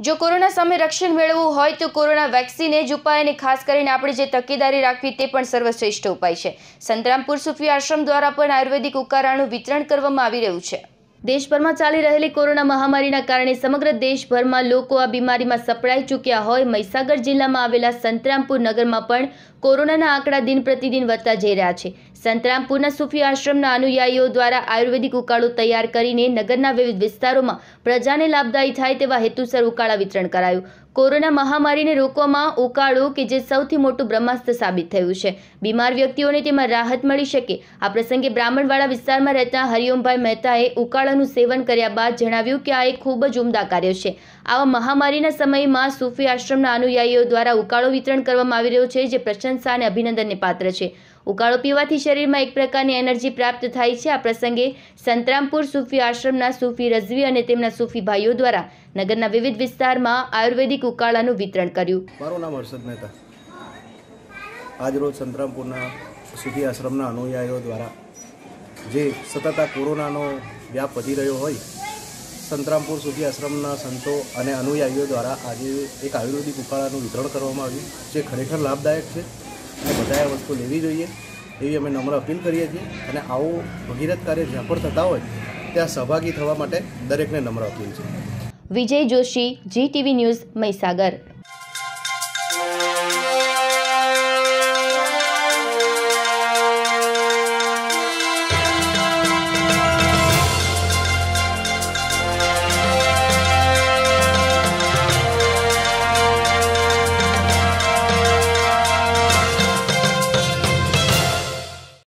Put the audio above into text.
જો કોરોના સામે રક્ષણ મેળવવું હોય તો કોરોના વેક્સિન જ ઉપાય અને ખાસ કરીને આપણે જે તકેદારી રાખવી તે પણ સર્વશ્રેષ્ઠ ઉપાય છે. સંતરામપુર સુફી આશ્રમ દ્વારા પણ આયુર્વેદિક ઉકાળાનું વિતરણ કરવામાં આવી રહ્યું છે. દેશભરમાં ચાલી રહેલી કોરોના મહામારીના કારણે સમગ્ર દેશભરમાં લોકો આ બીમારીમાં સપડાઈ ચૂક્યા હોય. મહીસાગર જિલ્લામાં આવેલા સંતરામપુર નગરમાં પણ કોરોનાના આંકડા દિન પ્રતિદિન વધતા જઈ રહ્યા છે. સંતરામપુરના સુફી આશ્રમના અનુયાયીઓ દ્વારા આયુર્વેદિક ઉકાળો તૈયાર કરીને નગરના વિવિધ વિસ્તારોમાં પ્રજાને લાભદાયી થાય તેવા હેતુસર ઉકાળા વિતરણ કરાયું. કોરોના મહામારીને રોકવામાં ઉકાળો કે જે સૌથી મોટું બ્રહ્માસ્ત્ર સાબિત થયું છે. બીમાર વ્યક્તિઓને તેમાં રાહત મળી શકે. આ પ્રસંગે બ્રાહ્મણવાડા વિસ્તારમાં રહેતા હરિઓમભાઈ મહેતાએ ઉકાળાનું સેવન કર્યા બાદ જણાવ્યું કે આ એક ખૂબ જ ઉમદા કાર્ય છે. આવા મહામારીના સમયમાં સૂફી આશ્રમના અનુયાયીઓ દ્વારા ઉકાળો વિતરણ કરવામાં આવી રહ્યો છે, જે પ્રશંસા અને અભિનંદનને પાત્ર છે. ઉકાળો પીવાથી શરીરમાં એક પ્રકારની એનર્જી પ્રાપ્ત થાય છે. આ પ્રસંગે સંતરામપુર સૂફી આશ્રમના સૂફી રઝવી અને તેમના સૂફી ભાઈઓ દ્વારા નગરના વિવિધ વિસ્તારમાં આયુર્વેદિક ઉકાળાનું વિતરણ કર્યું. મારું નામ હર્ષદ મહેતા. આજરોજ સંતરામપુરના સુફી આશ્રમના અનુયાયીઓ દ્વારા જે સતત આ કોરોનાનો વ્યાપ વધી રહ્યો હોય, સંતરામપુર સૂફી આશ્રમના સંતો અને અનુયાયીઓ દ્વારા આજે એક આયુર્વેદિક ઉકાળાનું વિતરણ કરવામાં આવ્યું, જે ખરેખર લાભદાયક છે. અને બધાએ વસ્તુ લેવી જોઈએ એવી અમે નમ્ર અપીલ કરીએ છીએ. અને આવું ભગીરથ કાર્ય જ્યાં પણ થતા હોય, ત્યાં સહભાગી થવા માટે દરેકને નમ્ર અપીલ છે. Vijay Joshi, Zee TV news Mahisagar.